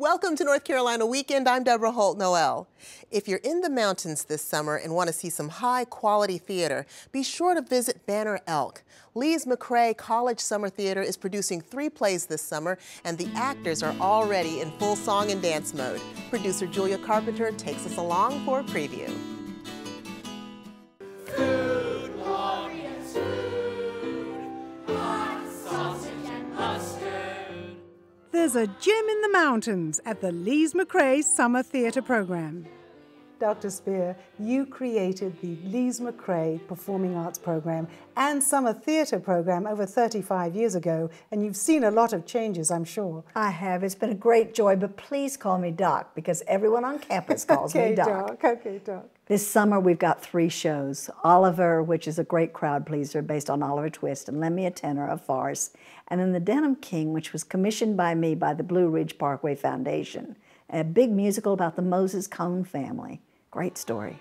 Welcome to North Carolina Weekend. I'm Deborah Holt Noel. If you're in the mountains this summer and want to see some high quality theater, be sure to visit Banner Elk. Lees McRae College Summer Theater is producing three plays this summer, and the actors are already in full song and dance mode. Producer Julia Carpenter takes us along for a preview. A gym in the mountains at the Lees McRae Summer Theatre Program. Dr. Speer, you created the Lees McRae Performing Arts Program and Summer Theatre Program over 35 years ago, and you've seen a lot of changes, I'm sure. I have. It's been a great joy, but please call me Doc because everyone on campus calls okay, me Doc. Doc. Okay, Doc. This summer we've got three shows. Oliver, which is a great crowd pleaser based on Oliver Twist, and Lend Me a Tenor, a farce, and then The Denim King, which was commissioned by me by the Blue Ridge Parkway Foundation, a big musical about the Moses Cone family. Great story.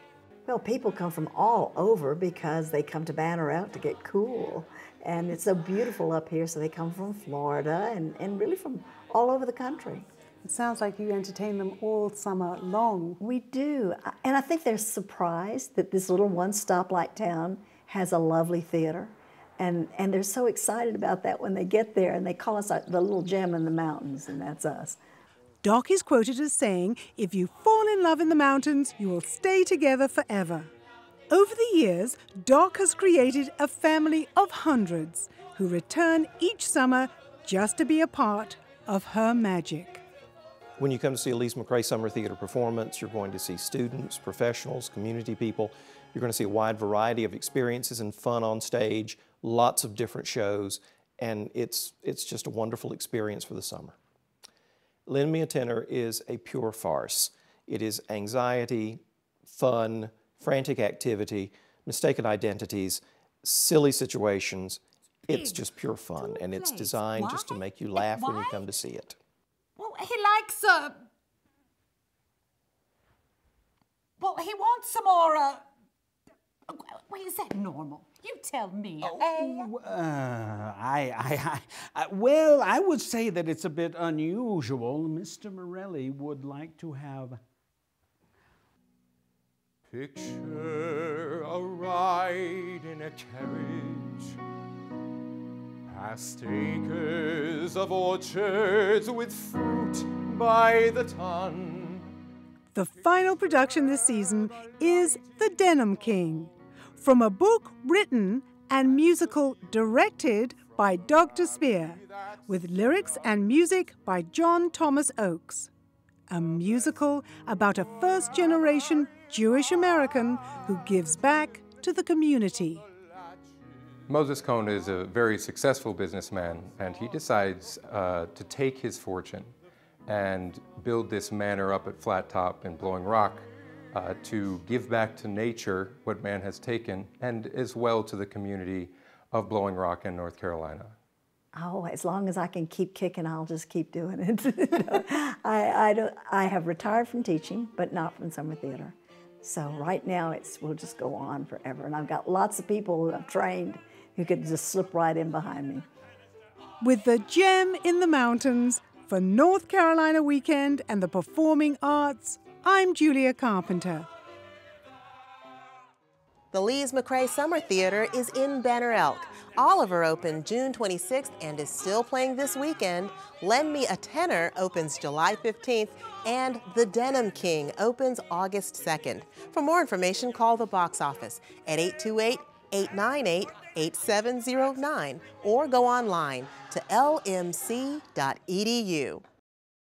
Well, people come from all over because they come to Banner Elk to get cool. And it's so beautiful up here, so they come from Florida and, and really from all over the country. It sounds like you entertain them all summer long. We do. And I think they're surprised that this little one stoplight town has a lovely theater. And, and they're so excited about that when they get there and they call us the little gem in the mountains, and that's us. Doc is quoted as saying, If you fall in love in the mountains, you will stay together forever. Over the years, Doc has created a family of hundreds who return each summer just to be a part of her magic. When you come to see a Lees McRae Summer Theater performance, you're going to see students, professionals, community people. You're going to see a wide variety of experiences and fun on stage, lots of different shows, and it's, it's just a wonderful experience for the summer. Lend Me a Tenor is a pure farce. It is anxiety, fun, frantic activity, mistaken identities, silly situations. It's just pure fun, and it's designed Why? just to make you laugh when you come to see it. Well, he likes, uh... Well, he wants some more, uh... Wait, is that normal? You tell me. Oh, eh? uh, I, I, I, well, I would say that it's a bit unusual. Mr. Merelli would like to have. Picture a ride in a carriage past acres of orchards with fruit by the ton. The final production this season is The Denim King from a book written and musical directed by Dr. Speer, with lyrics and music by John Thomas Oakes. A musical about a first generation Jewish American who gives back to the community. Moses Cone is a very successful businessman, and he decides uh, to take his fortune and build this manor up at Flat Top in Blowing Rock uh, to give back to nature what man has taken, and as well to the community of Blowing Rock in North Carolina. Oh, as long as I can keep kicking, I'll just keep doing it. I, I, don't, I have retired from teaching, but not from summer theater. So right now, it's we'll just go on forever. And I've got lots of people who I've trained who could just slip right in behind me. With the gem in the mountains for North Carolina Weekend and the Performing Arts, I'm Julia Carpenter. The Lees McRae Summer Theater is in Banner Elk. Oliver opened June 26th and is still playing this weekend. Lend Me a Tenor opens July 15th, and The Denim King opens August 2nd. For more information, call the box office at 828 898 8709 or go online to lmc.edu.